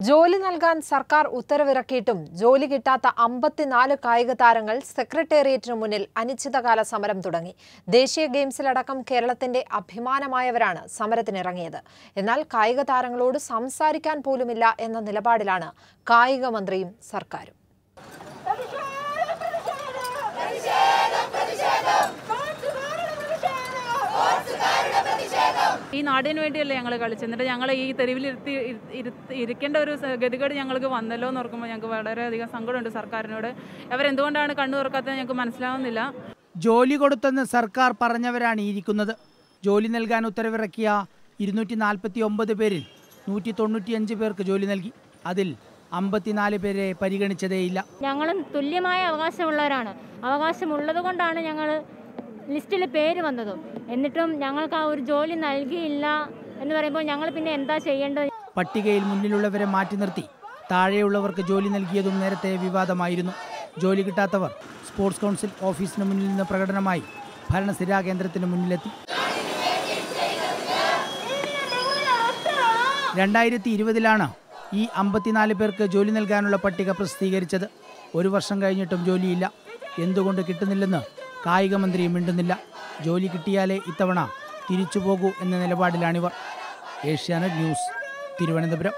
ജോലി നൽകാൻ സർക്കാർ ഉത്തരവിറക്കിയിട്ടും ജോലി കിട്ടാത്ത അമ്പത്തിനാല് കായിക താരങ്ങൾ സെക്രട്ടേറിയറ്റിനു മുന്നിൽ അനിശ്ചിതകാല സമരം തുടങ്ങി. ദേശീയ ഗെയിംസിലടക്കം കേരളത്തിന്റെ അഭിമാനമായവരാണ് സമരത്തിനിറങ്ങിയത്. എന്നാൽ കായിക താരങ്ങളോട് സംസാരിക്കാൻ പോലുമില്ല എന്ന നിലപാടിലാണ് കായിക മന്ത്രിയും സർക്കാരും. ഈ നാടിന് വേണ്ടിയല്ലേ ഞങ്ങൾ കളിച്ചത്? എന്നിട്ട് ഞങ്ങൾ ഈ തെരുവിൽ ഇരുത്തി ഇരിക്കേണ്ട ഒരു ഗതികേട് ഞങ്ങൾക്ക് വന്നല്ലോ എന്ന് ഓർക്കുമ്പോൾ ഞങ്ങൾക്ക് വളരെയധികം സങ്കടമുണ്ട് സർക്കാരിനോട്. അവരെന്തുകൊണ്ടാണ് കണ്ണു തുറക്കാത്തത് ഞങ്ങൾക്ക് മനസ്സിലാവുന്നില്ല. ജോലി കൊടുത്തെന്ന് സർക്കാർ പറഞ്ഞവരാണ് ഇരിക്കുന്നത്. ജോലി നൽകാൻ ഉത്തരവിറക്കിയ ഇരുന്നൂറ്റി നാൽപ്പത്തി ഒമ്പത് പേരിൽ നൂറ്റി തൊണ്ണൂറ്റിയഞ്ച് പേർക്ക് ജോലി നൽകി. അതിൽ അമ്പത്തിനാല് പേരെ പരിഗണിച്ചതേയില്ല. ഞങ്ങളും തുല്യമായ അവകാശമുള്ളവരാണ്. അവകാശമുള്ളത് കൊണ്ടാണ് ഞങ്ങൾ ലിസ്റ്റിൽ പേര് വന്നതും. എന്നിട്ടും ഞങ്ങൾക്ക് ആ ഒരു ജോലി നൽകിയില്ല എന്ന് പറയുമ്പോൾ ഞങ്ങൾ പിന്നെ എന്താ ചെയ്യേണ്ടത്? പട്ടികയിൽ മുന്നിലുള്ളവരെ മാറ്റി നിർത്തി. താഴെയുള്ളവർക്ക് ജോലി നൽകിയതും നേരത്തെ വിവാദമായിരുന്നു. ജോലി കിട്ടാത്തവർ സ്പോർട്സ് കൗൺസിൽ ഓഫീസിന് മുന്നിൽ നിന്ന് പ്രകടനമായി ഭരണസ്ഥിരാ കേന്ദ്രത്തിന് മുന്നിലെത്തി. രണ്ടായിരത്തി ഇരുപതിലാണ് ഈ അമ്പത്തിനാല് പേർക്ക് ജോലി നൽകാനുള്ള പട്ടിക പ്രസിദ്ധീകരിച്ചത്. ഒരു വർഷം കഴിഞ്ഞിട്ടും ജോലിയില്ല. എന്തുകൊണ്ട് കിട്ടുന്നില്ലെന്ന് കായിക മന്ത്രി മിണ്ടുന്നില്ല. ജോലി കിട്ടിയാലേ ഇത്തവണ തിരിച്ചു പോകൂ എന്ന നിലപാടിലാണിവർ. ഏഷ്യാനെറ്റ് ന്യൂസ് തിരുവനന്തപുരം.